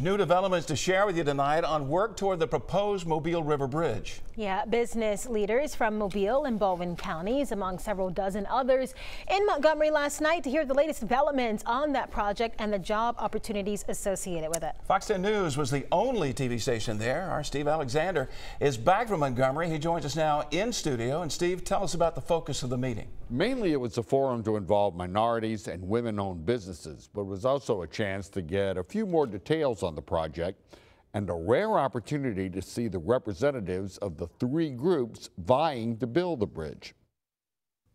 New developments to share with you tonight on work toward the proposed Mobile River Bridge. Yeah, business leaders from Mobile and Baldwin counties, among several dozen others, in Montgomery last night to hear the latest developments on that project and the job opportunities associated with it. Fox 10 News was the only TV station there. Our Steve Alexander is back from Montgomery. He joins us now in studio. And Steve, tell us about the focus of the meeting. Mainly it was a forum to involve minorities and women-owned businesses, but it was also a chance to get a few more details on the project and a rare opportunity to see the representatives of the three groups vying to build the bridge.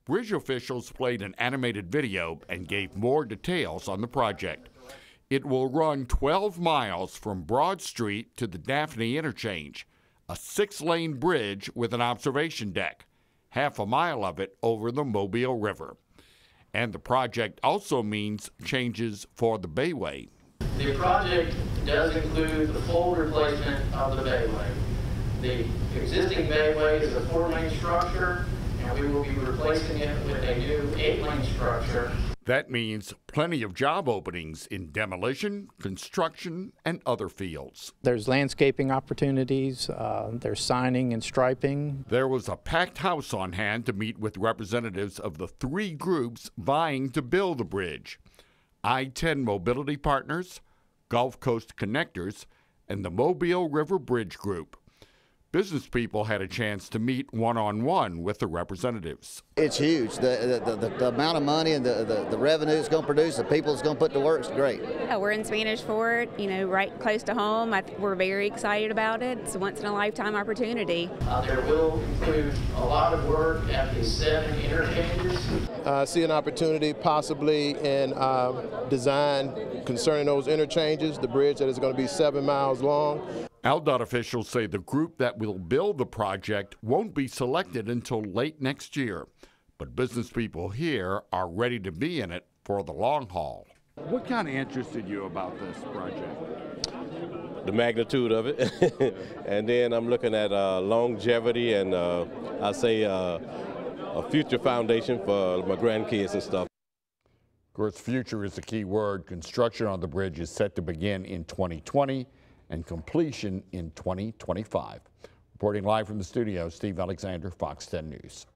Bridge officials played an animated video and gave more details on the project. It will run 12 miles from Broad Street to the Daphne interchange, a six lane bridge with an observation deck, half a mile of it over the Mobile River. And the project also means changes for the Bayway. The project does include the full replacement of the bayway. The existing bayway is a four-lane structure, and we will be replacing it with a new eight-lane structure. That means plenty of job openings in demolition, construction, and other fields. There's landscaping opportunities, uh, there's signing and striping. There was a packed house on hand to meet with representatives of the three groups vying to build the bridge I 10 Mobility Partners, Gulf Coast Connectors, and the Mobile River Bridge Group. Business people had a chance to meet one on one with the representatives. It's huge. The, the, the, the amount of money and the, the, the revenue it's going to produce, the people it's going to put to work is great. Uh, we're in Spanish Fort, you know, right close to home. I, we're very excited about it. It's a once in a lifetime opportunity. Uh, there will include a lot of work at the seven interchanges. Uh, see an opportunity possibly in uh, design concerning those interchanges, the bridge that is going to be seven miles long. AlDOT officials say the group that will build the project won't be selected until late next year. But business people here are ready to be in it for the long haul. What kind of interested you about this project? The magnitude of it. and then I'm looking at uh, longevity and uh, I say uh, a future foundation for my grandkids and stuff. Of course, future is the key word. Construction on the bridge is set to begin in 2020 and completion in 2025. Reporting live from the studio, Steve Alexander, Fox 10 News.